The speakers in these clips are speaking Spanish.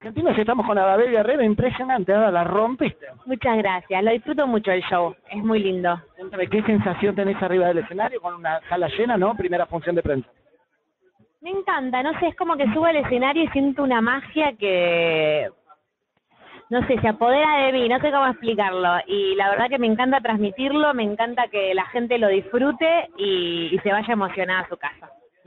Argentinos, estamos con Ababel Guerrero, impresionante, ahora la rompiste. Muchas gracias, lo disfruto mucho el show, es muy lindo. Cuéntame, ¿qué sensación tenés arriba del escenario con una sala llena, no? Primera función de prensa. Me encanta, no sé, es como que subo al escenario y siento una magia que, no sé, se apodera de mí, no sé cómo explicarlo. Y la verdad que me encanta transmitirlo, me encanta que la gente lo disfrute y, y se vaya emocionada a su casa.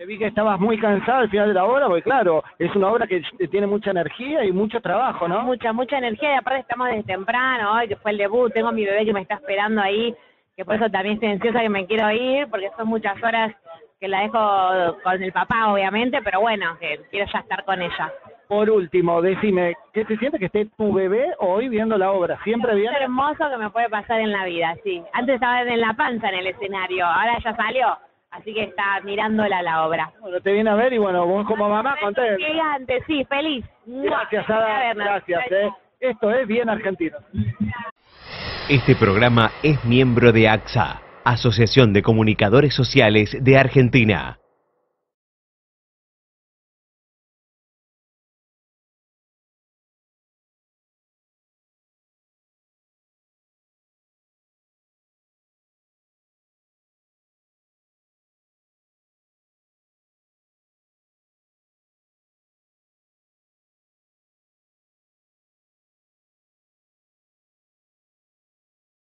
Te vi que estabas muy cansada al final de la obra, porque claro, es una obra que tiene mucha energía y mucho trabajo, ¿no? Mucha, mucha energía y aparte estamos desde temprano, hoy que fue el debut, tengo a mi bebé que me está esperando ahí, que por eso también estoy ansiosa que me quiero ir, porque son muchas horas que la dejo con el papá, obviamente, pero bueno, que quiero ya estar con ella. Por último, decime, ¿qué te siente que esté tu bebé hoy viendo la obra? ¿Siempre bien? Es hermoso que me puede pasar en la vida, sí. Antes estaba en la panza en el escenario, ahora ya salió. Así que está mirándola la obra. Bueno, te viene a ver y bueno, vos como mamá contenta. Gigante, sí, feliz. Gracias, Ada. Gracias, eh. Esto es Bien Argentino. Este programa es miembro de AXA, Asociación de Comunicadores Sociales de Argentina.